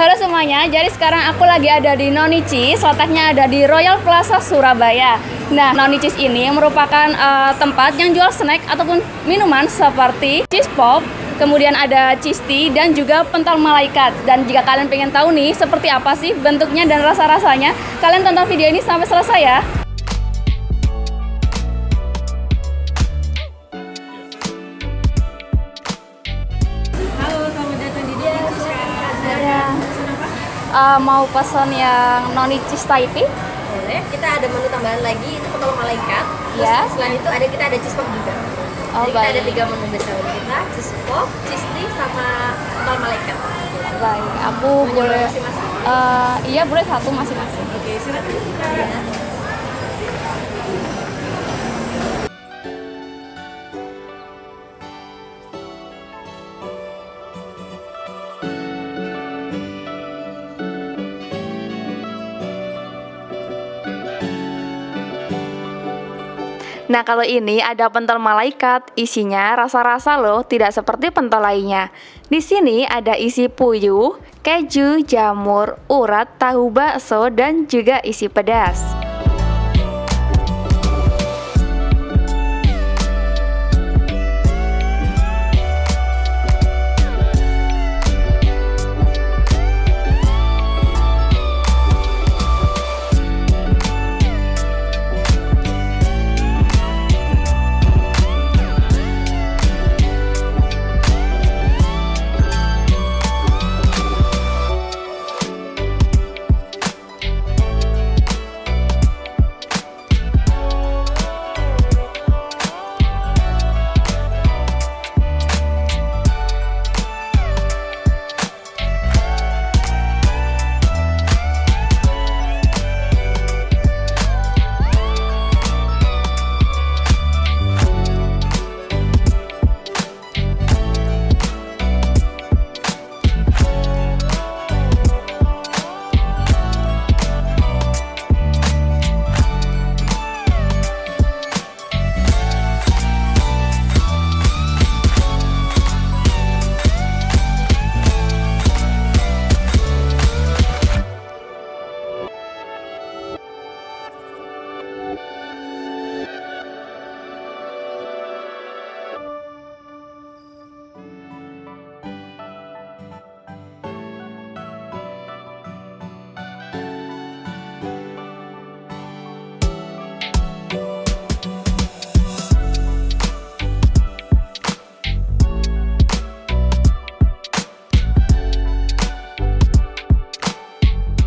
Halo semuanya, jadi sekarang aku lagi ada di Noni Cheese, letaknya ada di Royal Plaza Surabaya. Nah, Noni Cheese ini merupakan uh, tempat yang jual snack ataupun minuman seperti cheese pop, kemudian ada cheese tea dan juga pentol malaikat. Dan jika kalian pengen tahu nih seperti apa sih bentuknya dan rasa-rasanya, kalian tonton video ini sampai selesai ya. Uh, mau pesan yang noni cheese tea? Boleh. Kita ada menu tambahan lagi itu pentol malaikat. Terus Ya. selain itu ada kita ada cheese pop juga. Oh, Jadi kita ada baik. tiga menu besar kita, cheese pop, cheese tea, sama pentol malaikat. Baik, aku boleh. masing-masing? Uh, iya boleh satu masing-masing. Oke, silakan. Nah, kalau ini ada pentol malaikat, isinya rasa-rasa loh, tidak seperti pentol lainnya. Di sini ada isi puyuh, keju, jamur, urat, tahu bakso, dan juga isi pedas.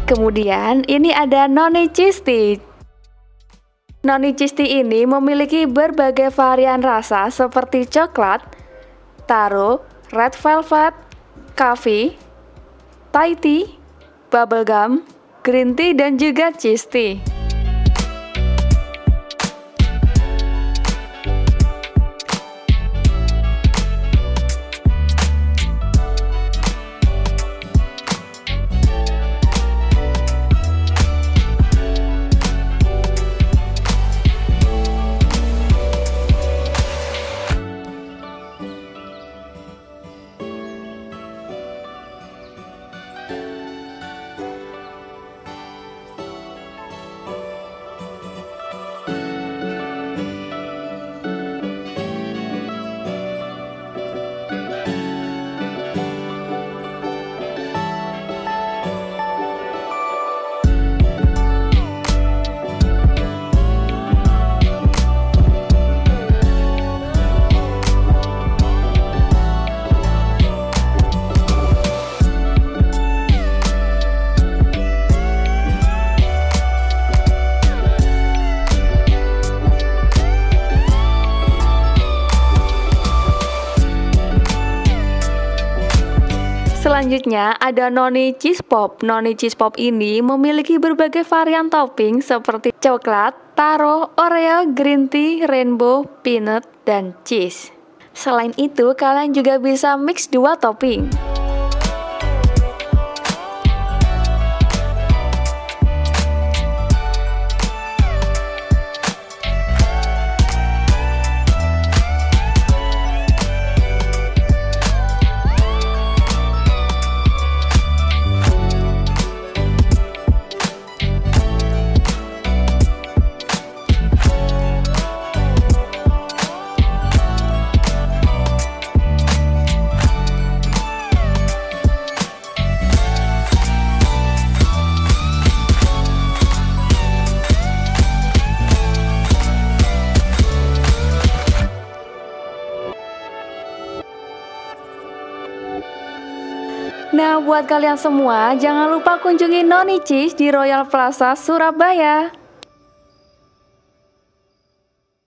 Kemudian ini ada noni tea. Noni tea ini memiliki berbagai varian rasa seperti coklat, taro, red velvet, coffee, Thai tea, bubblegum, green tea, dan juga cheese tea. Selanjutnya ada noni cheese pop. Noni cheese pop ini memiliki berbagai varian topping seperti coklat, taro, oreo, green tea, rainbow, peanut, dan cheese. Selain itu, kalian juga bisa mix dua topping. Nah, buat kalian semua, jangan lupa kunjungi Noni Cheese di Royal Plaza Surabaya.